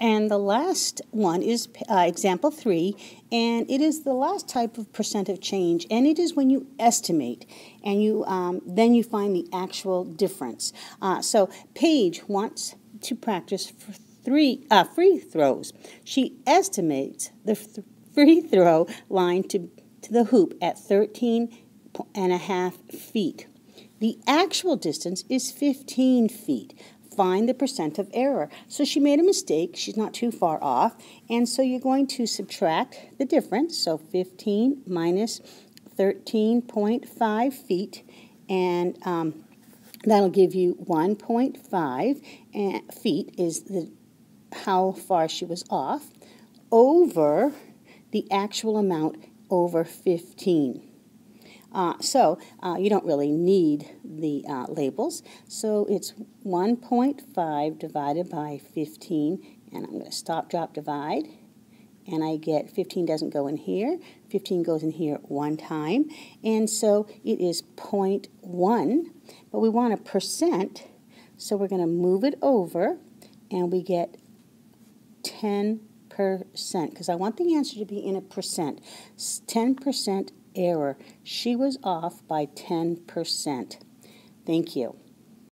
And the last one is uh, example three, and it is the last type of percent of change, and it is when you estimate, and you um, then you find the actual difference. Uh, so Paige wants to practice for three uh, free throws. She estimates the th- free throw line to, to the hoop at 13 and a half feet. The actual distance is 15 feet find the percent of error. So she made a mistake. She's not too far off. And so you're going to subtract the difference. So 15 minus 13.5 feet. And um, that'll give you 1.5 feet is the how far she was off over the actual amount over 15. Uh, so uh, you don't really need the uh, labels. So it's 1.5 divided by 15, and I'm going to stop, drop, divide, and I get 15 doesn't go in here, 15 goes in here one time, and so it is 0.1, but we want a percent, so we're going to move it over, and we get 10 percent because I want the answer to be in a percent. 10% error. She was off by 10%. Thank you.